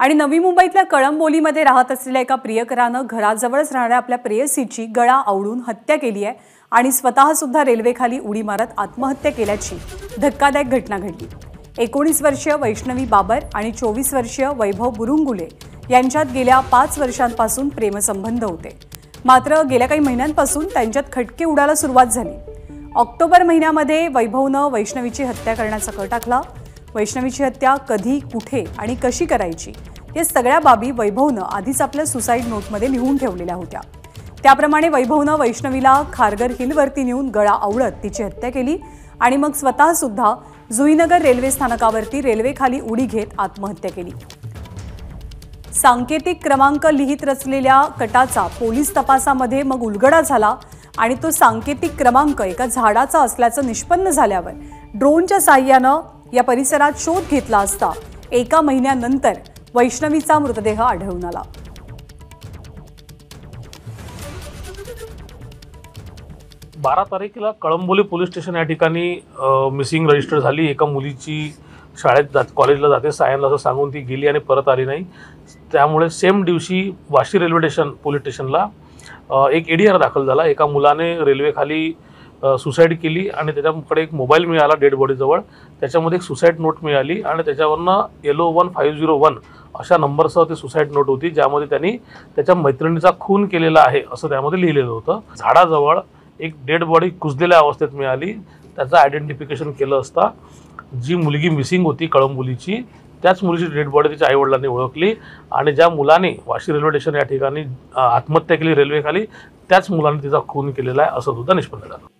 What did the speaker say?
आणि नवी मुंबईतल्या कळंबोलीमध्ये राहत असलेल्या एका प्रियकरानं घराजवळच राहणाऱ्या आपल्या प्रेयसीची गळा आवडून हत्या केली आहे आणि स्वतःसुद्धा रेल्वेखाली उडी मारत आत्महत्या केल्याची धक्कादायक घटना घडली. एकोणीस वर्षीय वैष्णवी बाबर आणि चोवीस वर्षीय वैभव बुरुंगुले यांच्यात गेल्या पाच वर्षांपासून प्रेमसंबंध होते. मात्र गेल्या काही महिन्यांपासून त्यांच्यात खटके उडायला सुरुवात झाली. ऑक्टोबर महिन्यामध्ये वैभवनं वैष्णवीची हत्या करण्याचा कट टाकला वैष्णवीची हत्या कधी कुठे आणि कशी करायची या सगळ्या बाबी वैभवनं आधीच आपल्या सुसाईड नोटमध्ये लिहून ठेवलेल्या होत्या. त्याप्रमाणे वैभवनं वैष्णवीला खारगर हिलवरती नेऊन गळा आवळत तिची हत्या केली आणि मग स्वतःसुद्धा जुईनगर रेल्वे स्थानकावरती रेल्वेखाली उडी घेत आत्महत्या केली. सांकेतिक क्रमांक लिहित रचलेल्या कटाचा पोलीस तपासामध्ये मग उलगडा झाला आणि तो सांकेतिक क्रमांक एका झाडाचा असल्याचं निष्पन्न झाल्यावर ड्रोनच्या साह्यानं या परिसरात शोध घेतला असता एका महिन्यानंतर वैष्णवीचा मृतदेह आढळून आला. बारा तारखेला कळंबोली पोलीस स्टेशन या ठिकाणी मिसिंग रजिस्टर झाली. एका मुलीची शाळेत जात कॉलेजला जाते. सायनला असं सांगून ती गेली आणि परत आली नाही. त्यामुळे सेम दिवशी वाशी रेल्वे स्टेशन पोलीस स्टेशनला एक ए डी आर दाखल झाला. एका मुलाने रेल्वेखाली सुसाईड केली आणि त्याच्याकडे एक मोबाईल मिळाला डेड बॉडीजवळ त्याच्यामध्ये एक सुसाईड नोट मिळाली आणि त्याच्यावरनं yellow one five zero one अशा नंबरसह ती सुसाईड नोट होती ज्यामध्ये त्यांनी त्याच्या मैत्रिणीचा खून केलेला आहे असं त्यामध्ये लिहिलेलं होतं. झाडाजवळ एक डेड बॉडी कुजलेल्या अवस्थेत मिळाली. त्याचं आयडेंटिफिकेशन केलं असता जी मुलगी मिसिंग होती कळंबोलीची त्याच मुलीची डेड बॉडी तिच्या आईवडिलांनी ओळखली आणि ज्या मुलाने वाशी रेल्वे स्टेशन या ठिकाणी आत्महत्या केली रेल्वेखाली त्याच मुलाने तिचा खून केलेला आहे असं सुद्धा निष्पन्न झालं